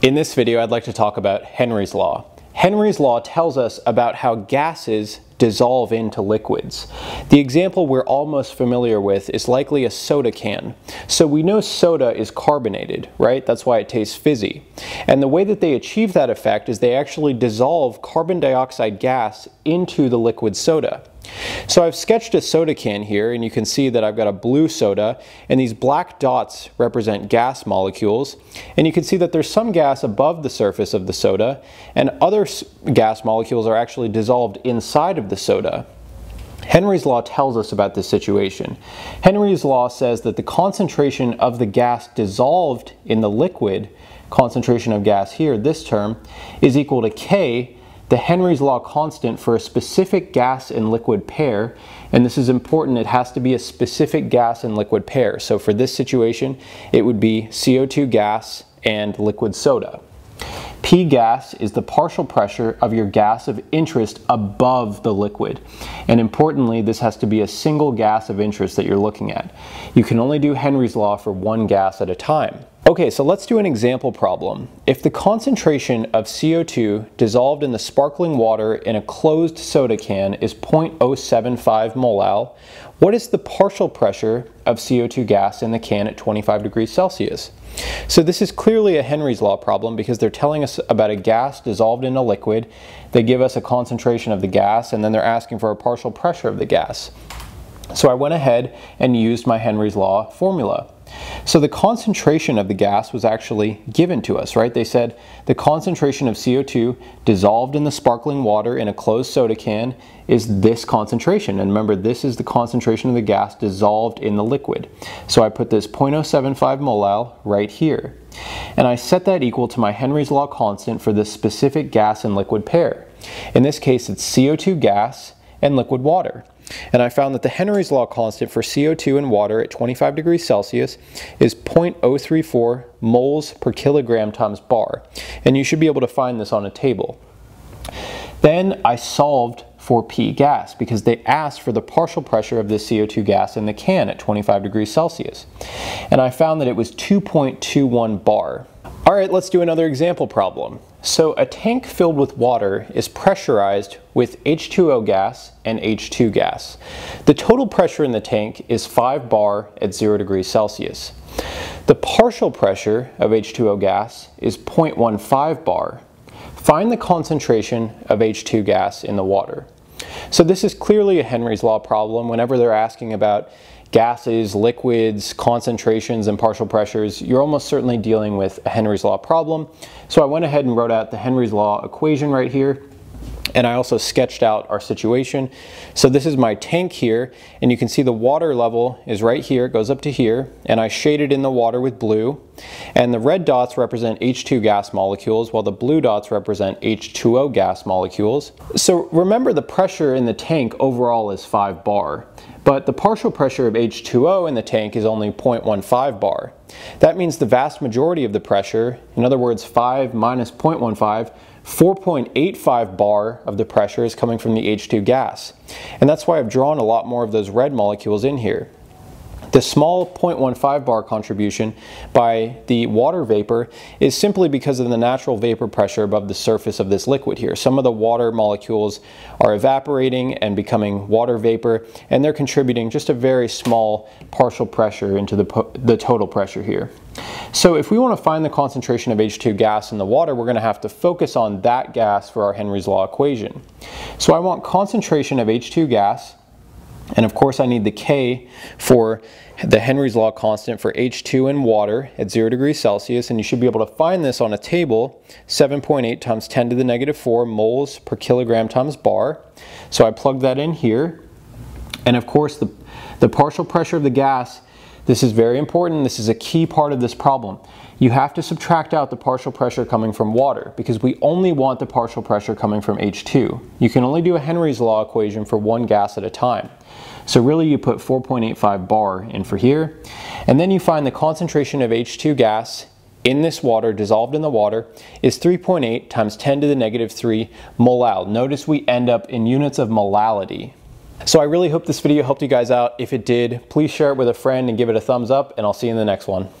In this video, I'd like to talk about Henry's Law. Henry's Law tells us about how gases dissolve into liquids. The example we're all most familiar with is likely a soda can. So we know soda is carbonated, right? That's why it tastes fizzy. And the way that they achieve that effect is they actually dissolve carbon dioxide gas into the liquid soda. So I've sketched a soda can here and you can see that I've got a blue soda and these black dots represent gas molecules and you can see that there's some gas above the surface of the soda and other gas molecules are actually dissolved inside of the soda. Henry's law tells us about this situation. Henry's law says that the concentration of the gas dissolved in the liquid, concentration of gas here, this term, is equal to K the Henry's law constant for a specific gas and liquid pair, and this is important, it has to be a specific gas and liquid pair. So for this situation, it would be CO2 gas and liquid soda. P gas is the partial pressure of your gas of interest above the liquid. And importantly, this has to be a single gas of interest that you're looking at. You can only do Henry's law for one gas at a time. Okay, so let's do an example problem. If the concentration of CO2 dissolved in the sparkling water in a closed soda can is 0.075 molal, what is the partial pressure of CO2 gas in the can at 25 degrees Celsius? So this is clearly a Henry's law problem because they're telling us about a gas dissolved in a liquid. They give us a concentration of the gas and then they're asking for a partial pressure of the gas. So I went ahead and used my Henry's law formula. So the concentration of the gas was actually given to us, right? They said the concentration of CO2 dissolved in the sparkling water in a closed soda can is this concentration. And remember, this is the concentration of the gas dissolved in the liquid. So I put this 0.075 molal right here. And I set that equal to my Henry's law constant for this specific gas and liquid pair. In this case, it's CO2 gas and liquid water. And I found that the Henry's law constant for CO2 in water at 25 degrees Celsius is 0.034 moles per kilogram times bar. And you should be able to find this on a table. Then I solved for P gas because they asked for the partial pressure of the CO2 gas in the can at 25 degrees Celsius. And I found that it was 2.21 bar. All right, let's do another example problem. So a tank filled with water is pressurized with H2O gas and H2 gas. The total pressure in the tank is 5 bar at 0 degrees Celsius. The partial pressure of H2O gas is 0.15 bar. Find the concentration of H2 gas in the water. So this is clearly a Henry's law problem whenever they're asking about gases, liquids, concentrations, and partial pressures, you're almost certainly dealing with a Henry's law problem. So I went ahead and wrote out the Henry's law equation right here and I also sketched out our situation. So this is my tank here, and you can see the water level is right here, it goes up to here, and I shaded in the water with blue. And the red dots represent H2 gas molecules, while the blue dots represent H2O gas molecules. So remember the pressure in the tank overall is 5 bar, but the partial pressure of H2O in the tank is only 0.15 bar. That means the vast majority of the pressure, in other words 5 minus 0.15, 4.85 bar of the pressure is coming from the H2 gas. And that's why I've drawn a lot more of those red molecules in here. The small 0.15 bar contribution by the water vapor is simply because of the natural vapor pressure above the surface of this liquid here. Some of the water molecules are evaporating and becoming water vapor, and they're contributing just a very small partial pressure into the, the total pressure here. So if we want to find the concentration of H2 gas in the water, we're going to have to focus on that gas for our Henry's law equation. So I want concentration of H2 gas, and of course I need the K for the Henry's law constant for H2 in water at 0 degrees Celsius, and you should be able to find this on a table, 7.8 times 10 to the negative 4 moles per kilogram times bar. So I plug that in here, and of course the, the partial pressure of the gas this is very important. This is a key part of this problem. You have to subtract out the partial pressure coming from water because we only want the partial pressure coming from H2. You can only do a Henry's law equation for one gas at a time. So really you put 4.85 bar in for here, and then you find the concentration of H2 gas in this water, dissolved in the water, is 3.8 times 10 to the negative 3 molal. Notice we end up in units of molality. So I really hope this video helped you guys out. If it did, please share it with a friend and give it a thumbs up, and I'll see you in the next one.